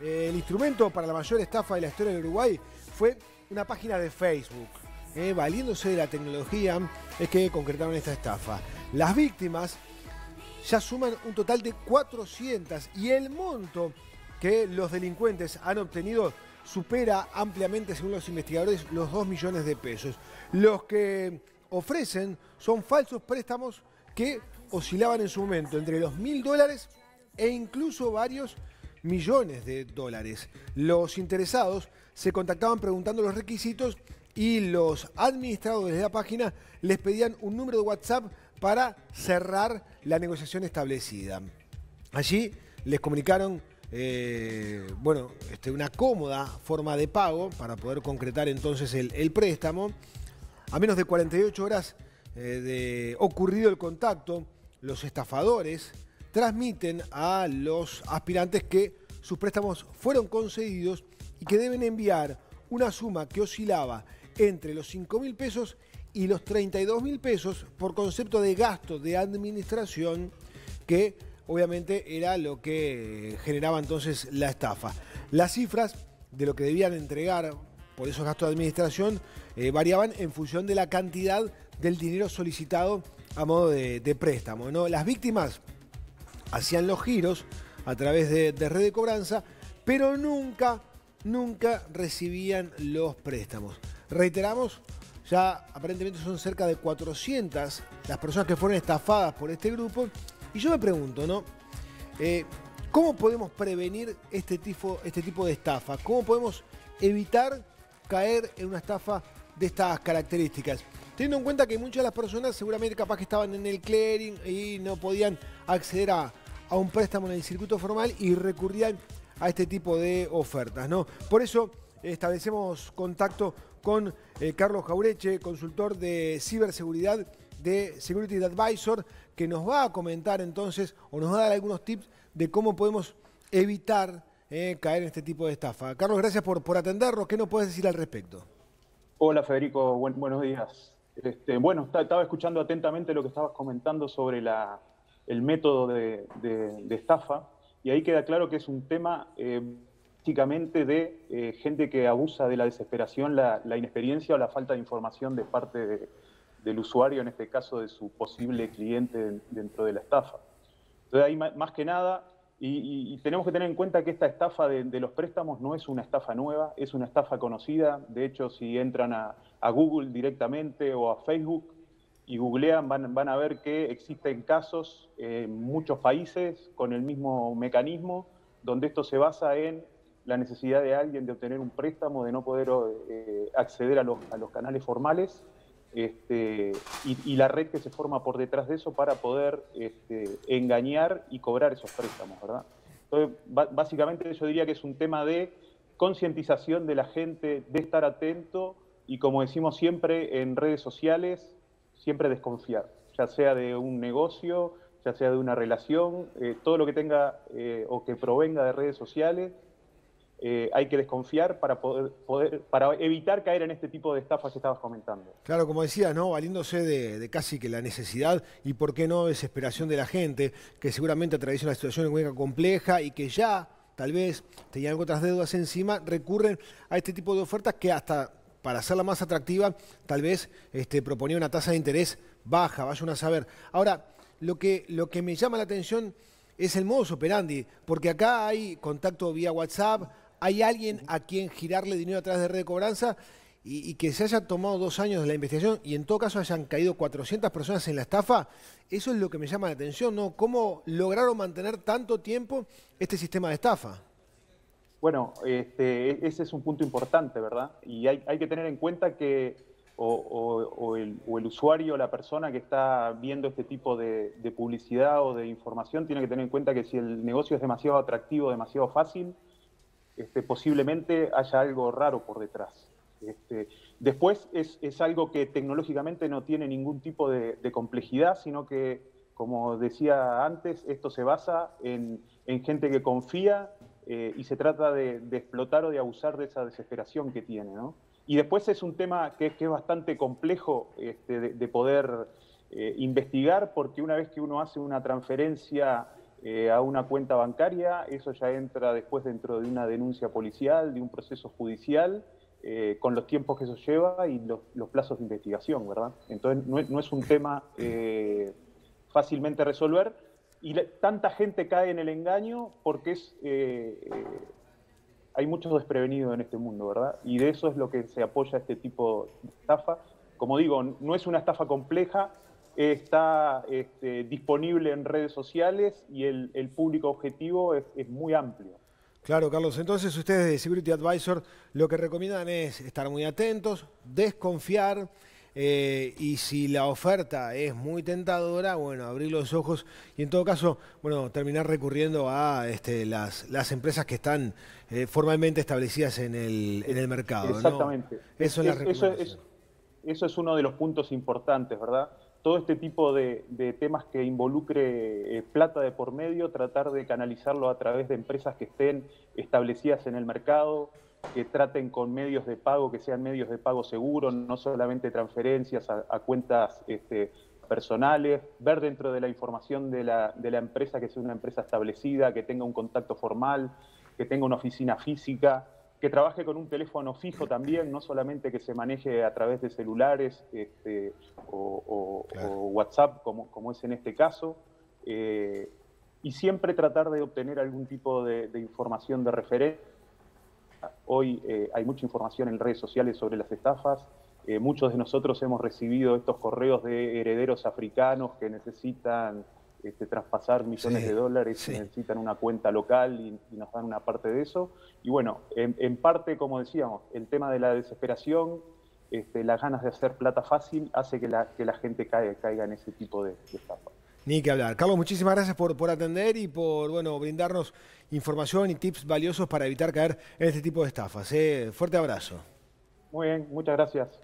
eh, el instrumento para la mayor estafa de la historia del Uruguay fue una página de Facebook. Eh, valiéndose de la tecnología es que concretaron esta estafa. Las víctimas ya suman un total de 400 y el monto que los delincuentes han obtenido supera ampliamente, según los investigadores, los 2 millones de pesos. Los que ofrecen son falsos préstamos que oscilaban en su momento entre los mil dólares e incluso varios millones de dólares. Los interesados se contactaban preguntando los requisitos y los administradores de la página les pedían un número de WhatsApp para cerrar la negociación establecida. Allí les comunicaron eh, bueno, este, una cómoda forma de pago para poder concretar entonces el, préstamo. A menos de 48 horas eh, de ocurrido el contacto, los estafadores transmiten a los aspirantes que sus préstamos fueron concedidos y que deben enviar una suma que oscilaba entre los 5 mil pesos y los 32 mil pesos por concepto de gasto de administración que obviamente era lo que generaba entonces la estafa. Las cifras de lo que debían entregar por esos gastos de administración eh, variaban en función de la cantidad del dinero solicitado a modo de, préstamo. Las víctimas hacían los giros a través de, de red de cobranza, pero nunca, nunca recibían los préstamos. Reiteramos, ya aparentemente son cerca de 400 las personas que fueron estafadas por este grupo y yo me pregunto, ¿no? Eh, ¿Cómo podemos prevenir este tipo, este tipo de estafa? ¿Cómo podemos evitar caer en una estafa de estas características? Teniendo en cuenta que muchas de las personas seguramente capaz que estaban en el clearing y no podían acceder a, un préstamo en el circuito formal y recurrían a este tipo de ofertas, ¿no? Por eso establecemos contacto con eh, Carlos Jaureche, consultor de ciberseguridad de Security Advisor, que nos va a comentar entonces o nos va a dar algunos tips de cómo podemos evitar eh, caer en este tipo de estafa. Carlos, gracias por, por atendernos. ¿Qué nos puedes decir al respecto? Hola Federico, buenos días. Este, bueno, estaba escuchando atentamente lo que estabas comentando sobre la, el método de, estafa y ahí queda claro que es un tema eh, básicamente de eh, gente que abusa de la desesperación, la, inexperiencia o la falta de información de parte de, del usuario, en este caso de su posible cliente dentro de la estafa. Entonces ahí más que nada, y, tenemos que tener en cuenta que esta estafa de, los préstamos no es una estafa nueva, es una estafa conocida. De hecho, si entran a, Google directamente o a Facebook y googlean, van, van a ver que existen casos en muchos países con el mismo mecanismo, donde esto se basa en la necesidad de alguien de obtener un préstamo, de no poder eh, acceder a los, a los canales formales este, y, la red que se forma por detrás de eso para poder este, engañar y cobrar esos préstamos, ¿verdad? Entonces, básicamente yo diría que es un tema de concientización de la gente, de estar atento y como decimos siempre en redes sociales, siempre desconfiar, ya sea de un negocio, ya sea de una relación, eh, todo lo que tenga eh, o que provenga de redes sociales, eh, hay que desconfiar para poder, poder, para evitar caer en este tipo de estafas que estabas comentando. Claro, como decía, ¿no? Valiéndose de, casi que la necesidad y por qué no desesperación de la gente, que seguramente atraviesa una situación económica compleja y que ya tal vez tenían otras deudas encima, recurren a este tipo de ofertas que hasta para hacerla más atractiva, tal vez este, proponía una tasa de interés baja, vayan a saber. Ahora, lo que, lo que me llama la atención es el modus operandi, porque acá hay contacto vía WhatsApp, hay alguien a quien girarle dinero a través de red de cobranza y, que se haya tomado dos años de la investigación y en todo caso hayan caído 400 personas en la estafa, eso es lo que me llama la atención, ¿no? ¿Cómo lograron mantener tanto tiempo este sistema de estafa? Bueno, este, ese es un punto importante, ¿verdad? Y hay, que tener en cuenta que o, el, usuario, la persona que está viendo este tipo de, de, publicidad o de información, tiene que tener en cuenta que si el negocio es demasiado atractivo, demasiado fácil, este, posiblemente haya algo raro por detrás. Este, después es, algo que tecnológicamente no tiene ningún tipo de, complejidad, sino que, como decía antes, esto se basa en, gente que confía eh, y se trata de, explotar o de abusar de esa desesperación que tiene. Y después es un tema que, es bastante complejo este, de, poder eh, investigar, porque una vez que uno hace una transferencia eh, a una cuenta bancaria, eso ya entra después dentro de una denuncia policial, de un proceso judicial, con los tiempos que eso lleva y los, plazos de investigación, ¿verdad? Entonces no es, un tema fácilmente resolver y tanta gente cae en el engaño porque es, hay muchos desprevenidos en este mundo, ¿verdad? Y de eso es lo que se apoya este tipo de estafa. Como digo, no es una estafa compleja, está este, disponible en redes sociales y el, público objetivo es, muy amplio. Claro, Carlos. Entonces ustedes de Security Advisor lo que recomiendan es estar muy atentos, desconfiar eh, y si la oferta es muy tentadora, bueno, abrir los ojos y en todo caso, bueno, terminar recurriendo a este, las, las empresas que están eh, formalmente establecidas en el, en el mercado. Exactamente. Eso, es, eso es uno de los puntos importantes, ¿verdad? todo este tipo de, temas que involucre eh, plata de por medio, tratar de canalizarlo a través de empresas que estén establecidas en el mercado, que traten con medios de pago, que sean medios de pago seguros, no solamente transferencias a, cuentas este, personales, ver dentro de la información de la, de la empresa que sea una empresa establecida, que tenga un contacto formal, que tenga una oficina física, que trabaje con un teléfono fijo también, no solamente que se maneje a través de celulares este, o, WhatsApp, como, como, es en este caso, eh, y siempre tratar de obtener algún tipo de, información de referencia. Hoy eh, hay mucha información en redes sociales sobre las estafas. Eh, muchos de nosotros hemos recibido estos correos de herederos africanos que necesitan este, traspasar millones de dólares, necesitan una cuenta local y, nos dan una parte de eso. Y bueno, en, parte, como decíamos, el tema de la desesperación, este, las ganas de hacer plata fácil, hace que la, que la gente caiga, caiga en ese tipo de, de estafa. Ni que hablar. Carlos, muchísimas gracias por, por atender y por bueno, brindarnos información y tips valiosos para evitar caer en este tipo de estafas. ¿eh? Fuerte abrazo. Muy bien, muchas gracias.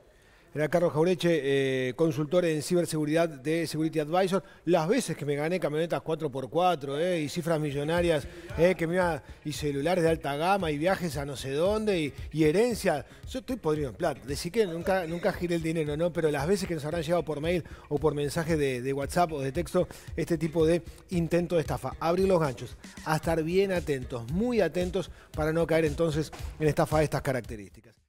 Era Carlos Jaureche, eh, consultor en ciberseguridad de Security Advisor. Las veces que me gané camionetas 4x4 eh, y cifras millonarias, eh, que me iba, y celulares de alta gama y viajes a no sé dónde y, herencia. Yo estoy podrido en plata. Decir que nunca, nunca giré el dinero, ¿no? Pero las veces que nos habrán llegado por mail o por mensaje de, de WhatsApp o de texto, este tipo de intento de estafa. Abrir los ganchos, a estar bien atentos, muy atentos para no caer entonces en estafa de estas características.